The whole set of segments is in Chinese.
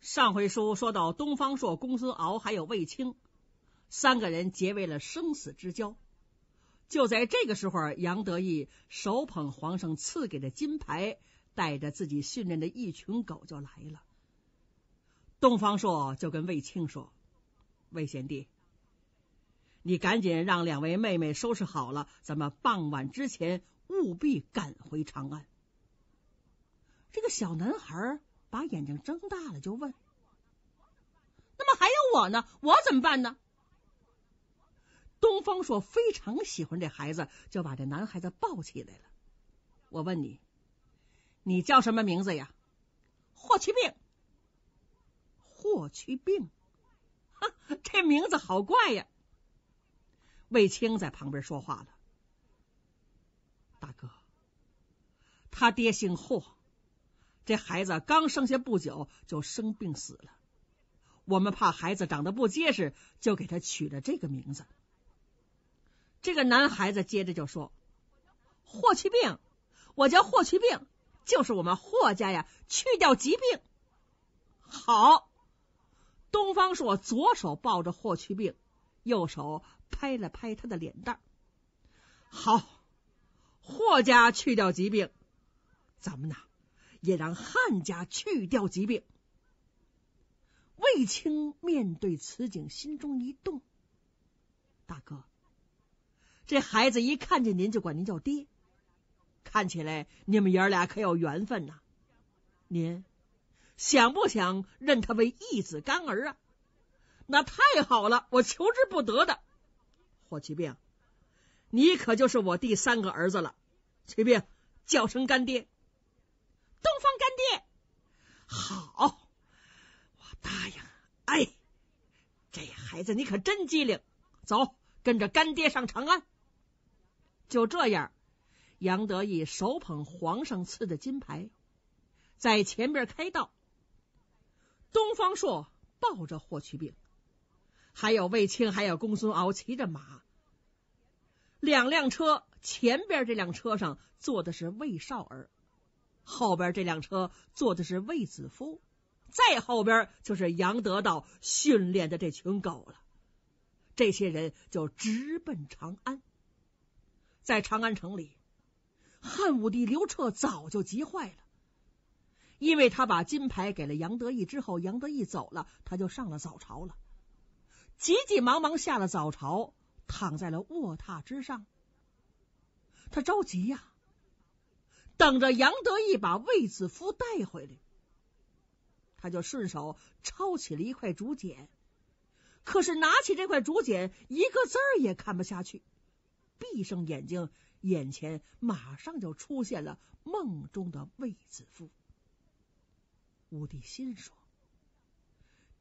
上回书说到，东方朔、公孙敖还有卫青三个人结为了生死之交。就在这个时候，杨得意手捧皇上赐给的金牌，带着自己训练的一群狗就来了。东方朔就跟卫青说：“魏贤弟，你赶紧让两位妹妹收拾好了，咱们傍晚之前务必赶回长安。”这个小男孩把眼睛睁大了，就问：“那么还有我呢？我怎么办呢？”东方朔非常喜欢这孩子，就把这男孩子抱起来了。我问你，你叫什么名字呀？霍去病。霍去病，哈，这名字好怪呀。卫青在旁边说话了：“大哥，他爹姓霍，这孩子刚生下不久就生病死了，我们怕孩子长得不结实，就给他取了这个名字。”这个男孩子接着就说：“霍去病，我叫霍去病，就是我们霍家呀，去掉疾病。”好，东方朔左手抱着霍去病，右手拍了拍他的脸蛋。好，霍家去掉疾病，咱们呢也让汉家去掉疾病。卫青面对此景，心中一动，大哥。这孩子一看见您就管您叫爹，看起来你们爷俩可有缘分呐。您想不想认他为义子干儿啊？那太好了，我求之不得的。霍去病，你可就是我第三个儿子了。去病，叫声干爹。东方干爹，好，我答应。哎，这孩子你可真机灵，走，跟着干爹上长安。就这样，杨得意手捧皇上赐的金牌，在前边开道。东方朔抱着霍去病，还有卫青，还有公孙敖骑着马，两辆车。前边这辆车上坐的是魏少儿，后边这辆车坐的是卫子夫，再后边就是杨得道训练的这群狗了。这些人就直奔长安。在长安城里，汉武帝刘彻早就急坏了，因为他把金牌给了杨得意之后，杨得意走了，他就上了早朝了，急急忙忙下了早朝，躺在了卧榻之上。他着急呀，等着杨得意把卫子夫带回来，他就顺手抄起了一块竹简，可是拿起这块竹简，一个字儿也看不下去。闭上眼睛，眼前马上就出现了梦中的卫子夫。武帝心说：“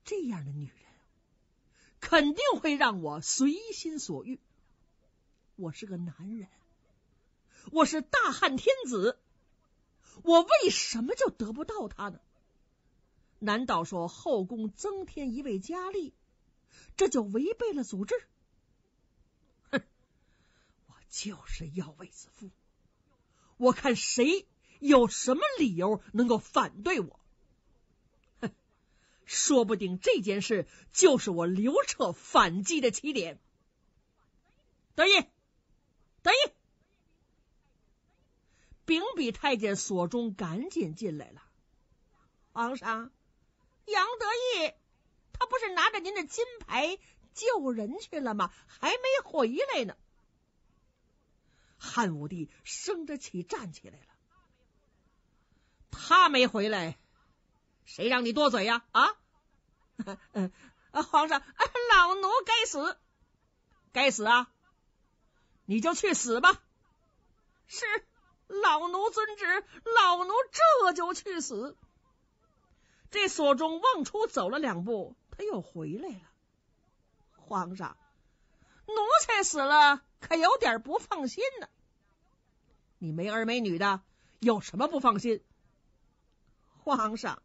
这样的女人肯定会让我随心所欲。我是个男人，我是大汉天子，我为什么就得不到他呢？难道说后宫增添一位佳丽，这就违背了祖制？”哼，我就是要卫子夫，我看谁有什么理由能够反对我？哼，说不定这件事就是我刘彻反击的起点。得意，得意！秉笔太监索中赶紧进来了。皇上，杨得意，他不是拿着您的金牌救人去了吗？还没回来呢。汉武帝生着气站起来了，他没回来，谁让你多嘴呀？啊，皇上，老奴该死，该死啊！你就去死吧。是，老奴遵旨，老奴这就去死。这所中望出走了两步，他又回来了。皇上，奴才死了。可有点不放心呢。你没儿没女的，有什么不放心？皇上，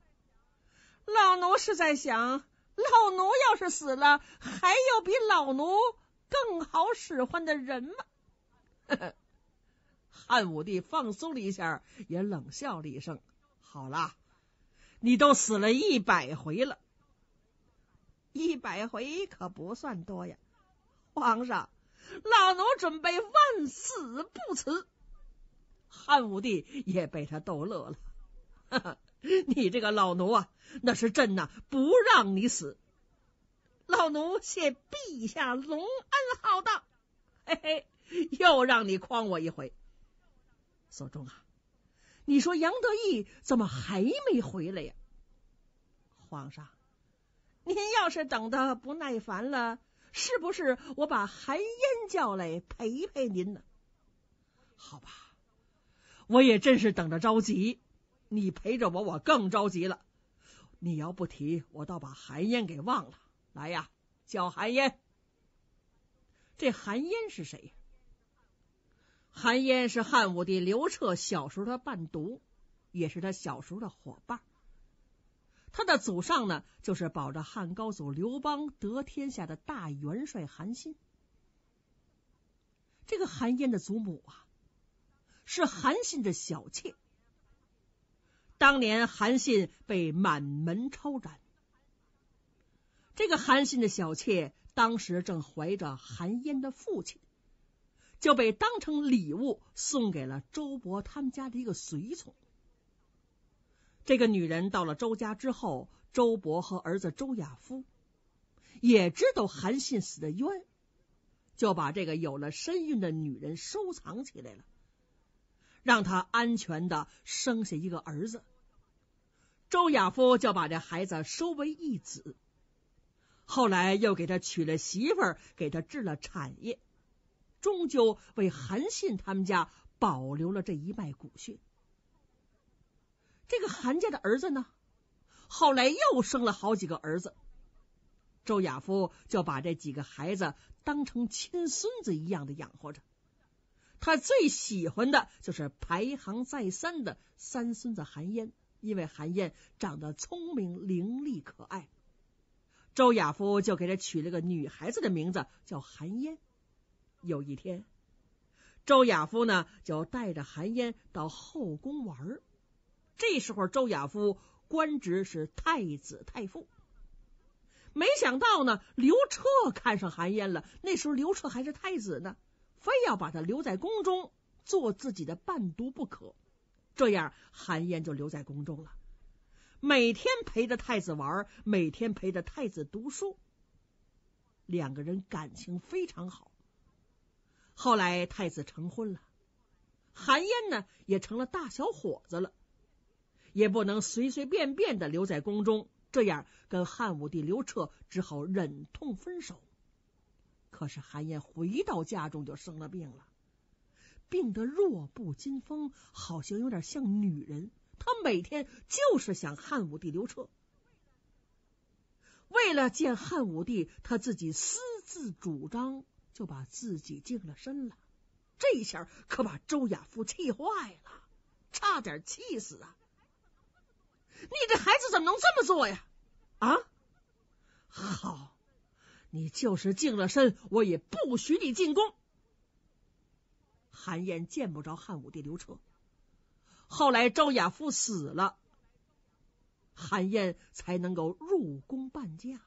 老奴是在想，老奴要是死了，还有比老奴更好使唤的人吗？呵 呵汉武帝放松了一下，也冷笑了一声：“好了，你都死了一百回了，一百回可不算多呀，皇上，老奴准备万死不辞。汉武帝也被他逗乐了，哈哈，你这个老奴啊，那是朕呐，不让你死。老奴谢陛下隆恩浩荡，嘿嘿，又让你诓我一回。所中啊，你说杨得意怎么还没回来呀？皇上，您要是等的不耐烦了，是不是我把韩嫣叫来陪陪您呢？好吧，我也真是等着着急。你陪着我，我更着急了。你要不提，我倒把韩嫣给忘了。来呀，叫韩嫣。这韩嫣是谁呀？韩嫣是汉武帝刘彻小时候的伴读，也是他小时候的伙伴。他的祖上呢，就是保着汉高祖刘邦得天下的大元帅韩信。这个韩嫣的祖母啊，是韩信的小妾。当年韩信被满门抄斩。这个韩信的小妾当时正怀着韩嫣的父亲，就被当成礼物送给了周勃他们家的一个随从。这个女人到了周家之后，周勃和儿子周亚夫也知道韩信死的冤，就把这个有了身孕的女人收藏起来了，让她安全的生下一个儿子。周亚夫就把这孩子收为义子。后来又给他娶了媳妇儿，给他置了产业，终究为韩信他们家保留了这一脉骨血。这个韩家的儿子呢，后来又生了好几个儿子，周亚夫就把这几个孩子当成亲孙子一样的养活着。他最喜欢的就是排行在三的三孙子韩嫣，因为韩嫣长得聪明伶俐可爱。周亚夫就给他取了个女孩子的名字，叫韩嫣。有一天，周亚夫呢就带着韩嫣到后宫玩这时候，周亚夫官职是太子太傅。没想到呢，刘彻看上韩嫣了。那时候刘彻还是太子呢，非要把他留在宫中做自己的伴读不可。这样，韩嫣就留在宫中了。每天陪着太子玩，每天陪着太子读书，两个人感情非常好。后来太子成婚了，韩嫣呢也成了大小伙子了，也不能随随便便的留在宫中，这样跟汉武帝刘彻只好忍痛分手。可是韩嫣回到家中就生了病了，病得弱不禁风，好像有点像女人。他每天就是想汉武帝刘彻，为了见汉武帝，他自己私自主张就把自己净了身了。这一下可把周亚夫气坏了，差点气死啊！你这孩子怎么能这么做呀？啊，好，你就是净了身，我也不许你进宫。韩嫣见不着汉武帝刘彻。后来周亚夫死了，韩嫣才能够入宫伴驾。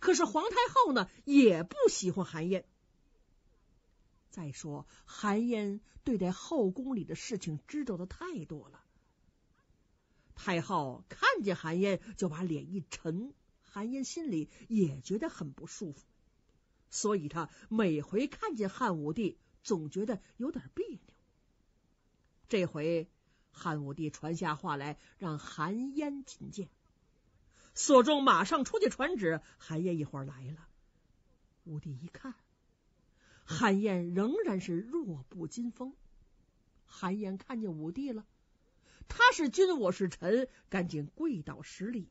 可是皇太后呢，也不喜欢韩嫣。再说韩嫣对待后宫里的事情知道的太多了，太后看见韩嫣就把脸一沉，韩嫣心里也觉得很不舒服，所以她每回看见汉武帝，总觉得有点别扭。这回汉武帝传下话来，让韩嫣觐见。所中马上出去传旨，韩燕一会儿来了。武帝一看，韩燕仍然是弱不禁风。韩燕看见武帝了，他是君，我是臣，赶紧跪倒施礼。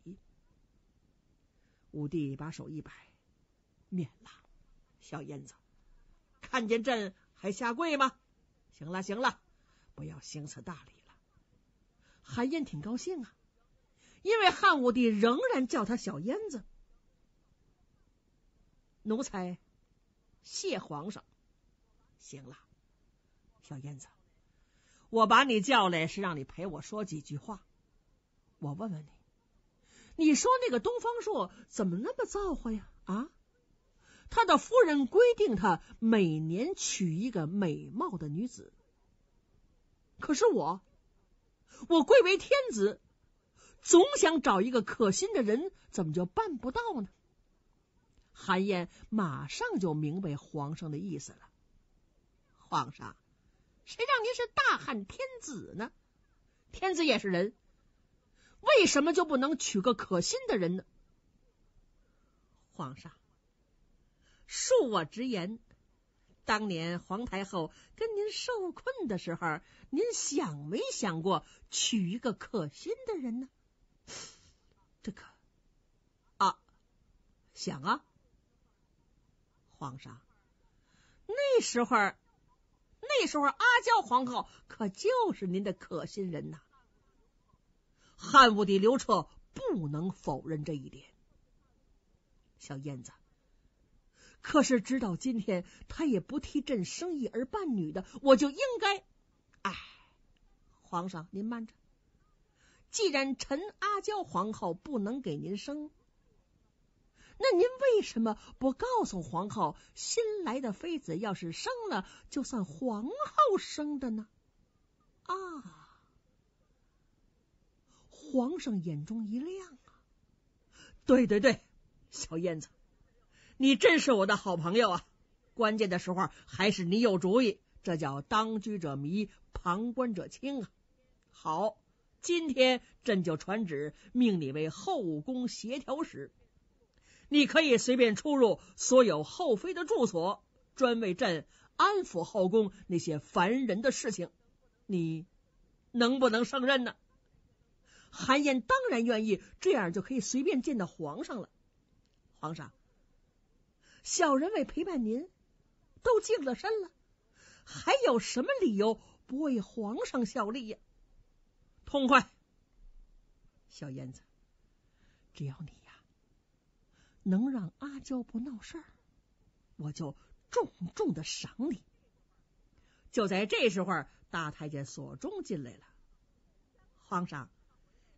武帝把手一摆，免了，小燕子，看见朕还下跪吗？行了，行了。不要行此大礼了。韩燕挺高兴啊，因为汉武帝仍然叫他小燕子。奴才谢皇上。行了，小燕子，我把你叫来是让你陪我说几句话。我问问你，你说那个东方朔怎么那么造化呀？啊，他的夫人规定他每年娶一个美貌的女子，可是我，我贵为天子，总想找一个可心的人，怎么就办不到呢？韩燕马上就明白皇上的意思了。皇上，谁让您是大汉天子呢？天子也是人，为什么就不能娶个可心的人呢？皇上，恕我直言，当年皇太后跟您受困的时候，您想没想过娶一个可心的人呢？这个啊，想啊。皇上，那时候，那时候阿娇皇后可就是您的可心人呐。汉武帝刘彻不能否认这一点。小燕子，可是直到今天，他也不替朕生一儿半女的，我就应该……哎，皇上您慢着，既然臣阿娇皇后不能给您生。那您为什么不告诉皇后，新来的妃子要是生了，就算皇后生的呢？啊！皇上眼中一亮啊！对对对，小燕子，你真是我的好朋友啊！关键的时候还是你有主意，这叫当局者迷，旁观者清啊！好，今天朕就传旨，命你为后宫协调使。你可以随便出入所有后妃的住所，专为朕安抚后宫那些烦人的事情。你能不能胜任呢？韩燕当然愿意，这样就可以随便见到皇上了。皇上，小人为陪伴您都净了身了，还有什么理由不为皇上效力呀？痛快，小燕子，只要你呀。能让阿娇不闹事儿，我就重重的赏你。就在这时候，大太监索中进来了。皇上，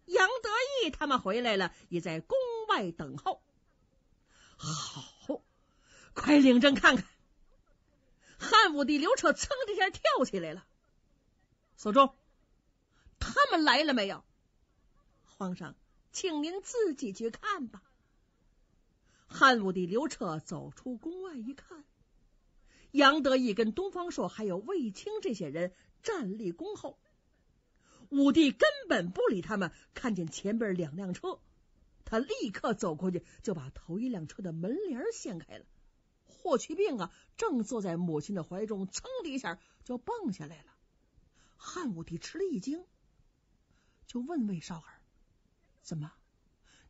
杨得意他们回来了，已在宫外等候。好，快领朕看看。汉武帝刘彻噌的一下跳起来了。索中，他们来了没有？皇上，请您自己去看吧。汉武帝刘彻走出宫外一看，杨得意跟东方朔还有卫青这些人站立恭候。武帝根本不理他们，看见前边两辆车，他立刻走过去，就把头一辆车的门帘掀开了。霍去病啊，正坐在母亲的怀中，噌的一下就蹦下来了。汉武帝吃了一惊，就问魏少儿：“怎么，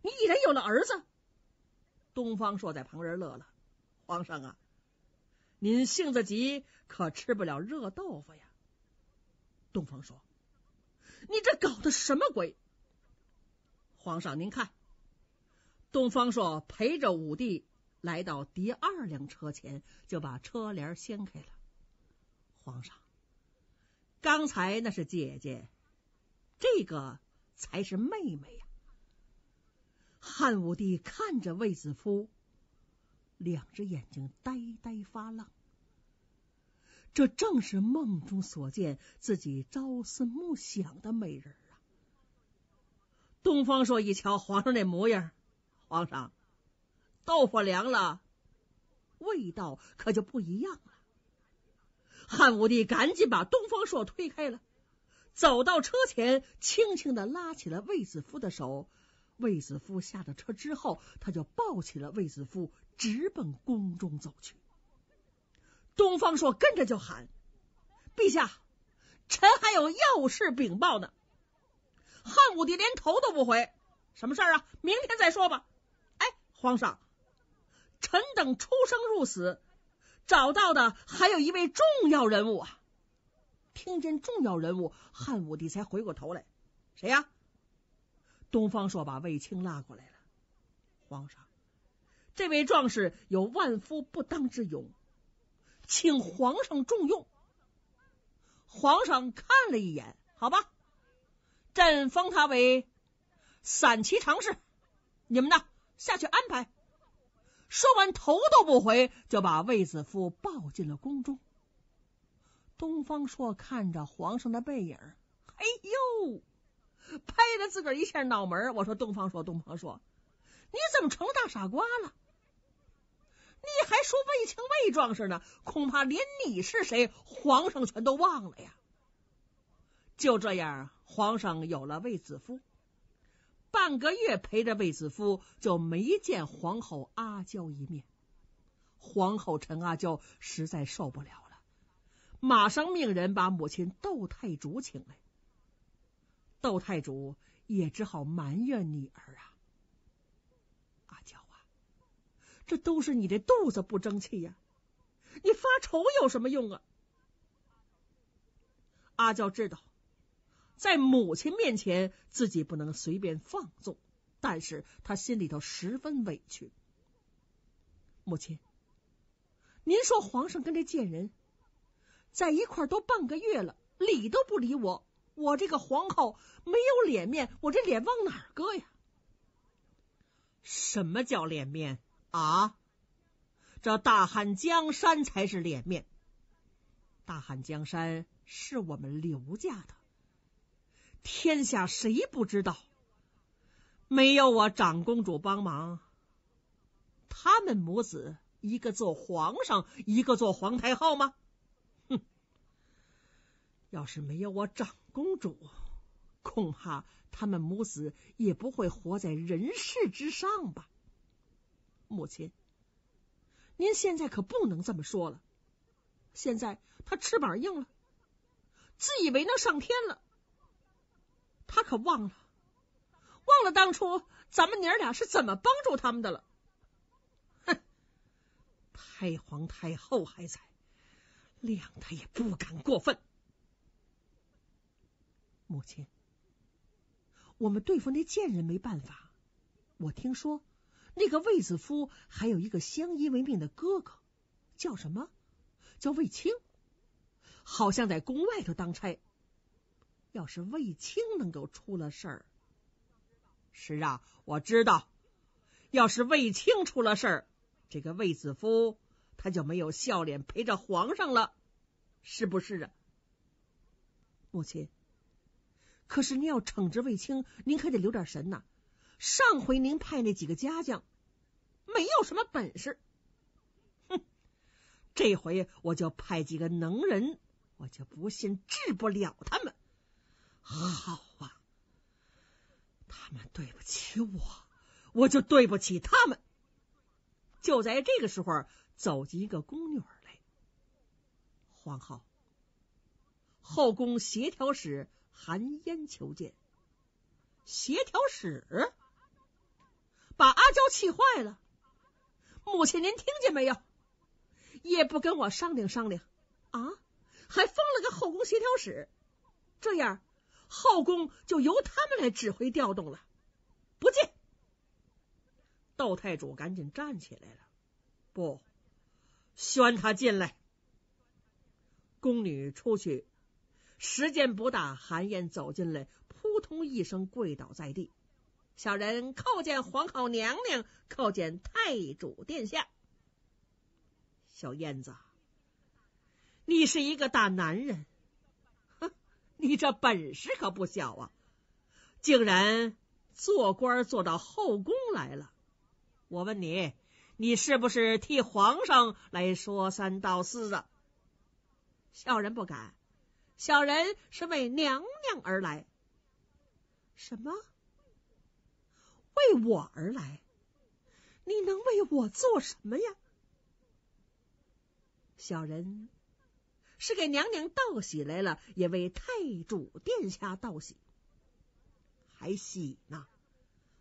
你已然有了儿子？”东方朔在旁人乐了，皇上啊，您性子急，可吃不了热豆腐呀。东方朔，你这搞的什么鬼？皇上您看，东方朔陪着武帝来到第二辆车前，就把车帘掀开了。皇上，刚才那是姐姐，这个才是妹妹呀。汉武帝看着卫子夫，两只眼睛呆呆发愣。这正是梦中所见、自己朝思暮想的美人啊！东方朔一瞧皇上那模样，皇上，豆腐凉了，味道可就不一样了。汉武帝赶紧把东方朔推开了，走到车前，轻轻的拉起了卫子夫的手。卫子夫下了车之后，他就抱起了卫子夫，直奔宫中走去。东方朔跟着就喊：“陛下，臣还有要事禀报呢。”汉武帝连头都不回：“什么事儿啊？明天再说吧。”哎，皇上，臣等出生入死，找到的还有一位重要人物啊！听见重要人物，汉武帝才回过头来：“谁呀？”东方朔把卫青拉过来了，皇上，这位壮士有万夫不当之勇，请皇上重用。皇上看了一眼，好吧，朕封他为散骑常侍，你们呢下去安排。说完，头都不回，就把卫子夫抱进了宫中。东方朔看着皇上的背影，哎呦，拍了自个儿一下脑门我说：“东方朔，东方朔，你怎么成了大傻瓜了？你还说魏青魏壮士呢？恐怕连你是谁，皇上全都忘了呀！”就这样，皇上有了卫子夫。半个月陪着卫子夫，就没见皇后阿娇一面。皇后陈阿娇实在受不了，马上命人把母亲窦太主请来。窦太主也只好埋怨女儿啊：“阿娇啊，这都是你的肚子不争气呀，你发愁有什么用啊？”阿娇知道。在母亲面前，自己不能随便放纵，但是她心里头十分委屈。母亲，您说皇上跟这贱人在一块都半个月了，理都不理我，我这个皇后没有脸面，我这脸往哪儿搁呀？什么叫脸面啊？这大汉江山才是脸面，大汉江山是我们刘家的。天下谁不知道？没有我长公主帮忙，他们母子一个做皇上，一个做皇太后吗？要是没有我长公主，恐怕他们母子也不会活在人世之上吧。母亲，您现在可不能这么说了。现在他翅膀硬了，自以为能上天了。他可忘了，忘了当初咱们娘俩是怎么帮助他们的了。哼，太皇太后还在，谅他也不敢过分。母亲，我们对付那贱人没办法。我听说那个卫子夫还有一个相依为命的哥哥，叫什么？叫卫青，好像在宫外头当差。要是卫青能够出了事儿，是啊，我知道。要是卫青出了事儿，这个卫子夫他就没有笑脸陪着皇上了，是不是啊？母亲，可是您要惩治卫青，您可得留点神呐。上回您派那几个家将，没有什么本事，哼，这回我就派几个能人，我就不信治不了他们。好啊，他们对不起我，我就对不起他们。就在这个时候，走进一个宫女儿来。皇后，后宫协调使韩嫣求见。协调使把阿娇气坏了。母亲，您听见没有？也不跟我商量商量啊，还封了个后宫协调使，这样。后宫就由他们来指挥调动了，不见。窦太主赶紧站起来了，不，宣他进来。宫女出去，时间不大，韩燕走进来，扑通一声跪倒在地。小人叩见皇后娘娘，叩见太主殿下。小燕子，你是一个大男人。哼你这本事可不小啊！竟然做官做到后宫来了。我问你，你是不是替皇上来说三道四的？小人不敢，小人是为娘娘而来。什么？为我而来？你能为我做什么呀？小人。是给娘娘道喜来了，也为太主殿下道喜，还喜呢？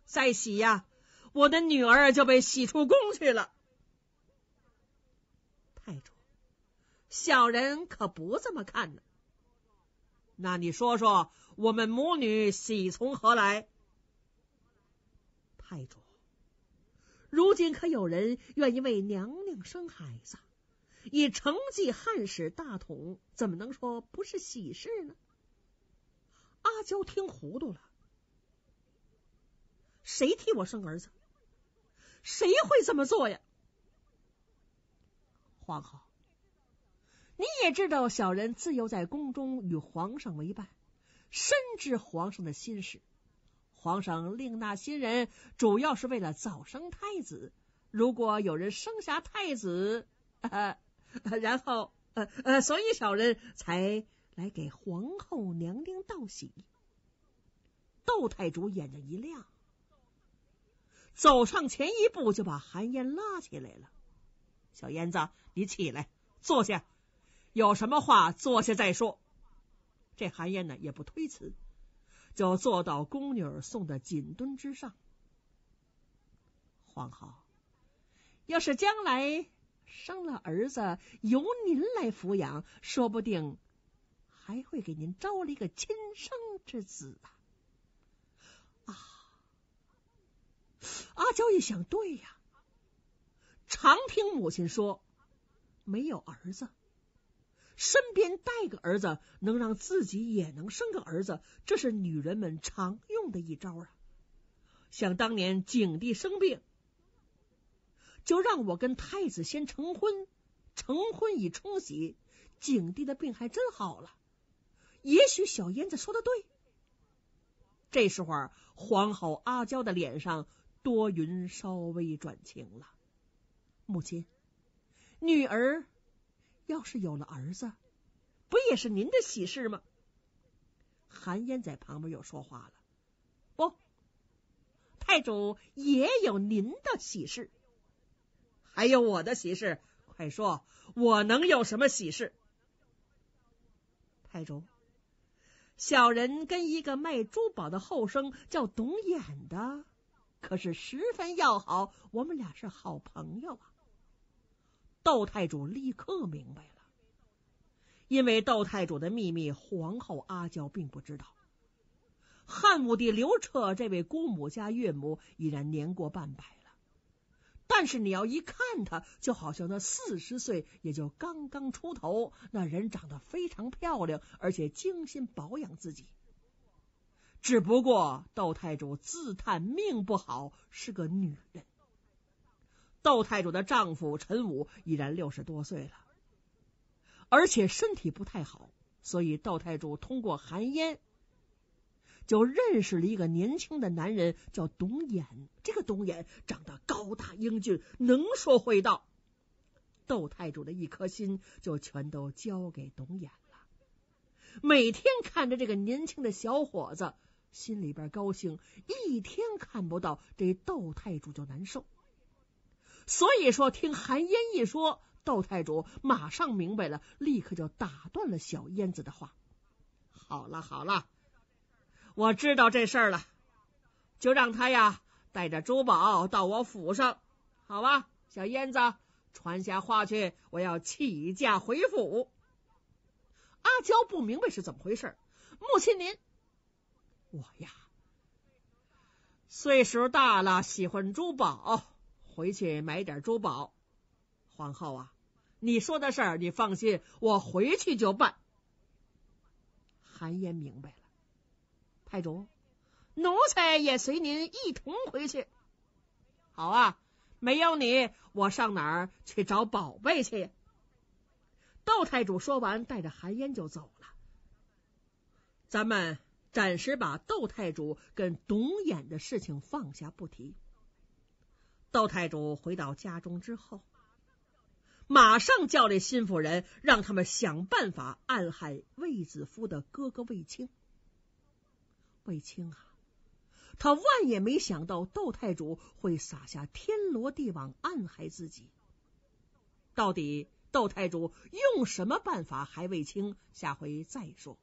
再喜呀，我的女儿就被喜出宫去了。太主，小人可不这么看呢。那你说说，我们母女喜从何来？太主，如今可有人愿意为娘娘生孩子？以承继汉室大统，怎么能说不是喜事呢？阿娇听糊涂了。谁替我生儿子？谁会这么做呀？皇后，你也知道，小人自幼在宫中与皇上为伴，深知皇上的心事。皇上另纳新人，主要是为了早生太子。如果有人生下太子，呃，然后呃呃，所以小人才来给皇后娘娘道喜。窦太主眼睛一亮，走上前一步，就把韩嫣拉起来了。小燕子，你起来，坐下，有什么话坐下再说。这韩嫣呢，也不推辞，就坐到宫女儿送的锦墩之上。皇后，要是将来生了儿子，由您来抚养，说不定还会给您招了一个亲生之子啊。啊！阿娇一想，对呀，常听母亲说，没有儿子，身边带个儿子，能让自己也能生个儿子，这是女人们常用的一招啊。想当年景帝生病，就让我跟太子先成婚，成婚以冲喜，景帝的病还真好了。也许小燕子说的对。这时候，皇后阿娇的脸上多云稍微转晴了。母亲，女儿要是有了儿子，不也是您的喜事吗？韩嫣在旁边又说话了：“不，太主也有您的喜事，还有我的喜事。快说，我能有什么喜事？”太主。小人跟一个卖珠宝的后生叫董衍的，可是十分要好，我们俩是好朋友啊。窦太主立刻明白了，因为窦太主的秘密，皇后阿娇并不知道。汉武帝刘彻这位姑母家岳母已然年过半百了。但是你要一看他，就好像那四十岁也就刚刚出头，那人长得非常漂亮，而且精心保养自己。只不过窦太主自叹命不好，是个女人。窦太主的丈夫陈武已然六十多岁了，而且身体不太好，所以窦太主通过韩嫣。就认识了一个年轻的男人，叫董衍。这个董衍长得高大英俊，能说会道。窦太主的一颗心就全都交给董衍了。每天看着这个年轻的小伙子，心里边高兴；一天看不到这窦太主就难受。所以说，听韩嫣一说，窦太主马上明白了，立刻就打断了小燕子的话：“好了，好了。”我知道这事儿了，就让他呀带着珠宝到我府上，好吧？小燕子，传下话去，我要起驾回府。阿娇不明白是怎么回事，母亲您，我呀，岁数大了，喜欢珠宝，回去买点珠宝。皇后啊，你说的事儿，你放心，我回去就办。韩嫣明白了。太主，奴才也随您一同回去。好啊，没有你，我上哪儿去找宝贝去？窦太主说完，带着韩嫣就走了。咱们暂时把窦太主跟董衍的事情放下不提。窦太主回到家中之后，马上叫来心腹人，让他们想办法暗害卫子夫的哥哥卫青。卫青啊，他万也没想到窦太主会撒下天罗地网暗害自己。到底窦太主用什么办法害卫青？下回再说。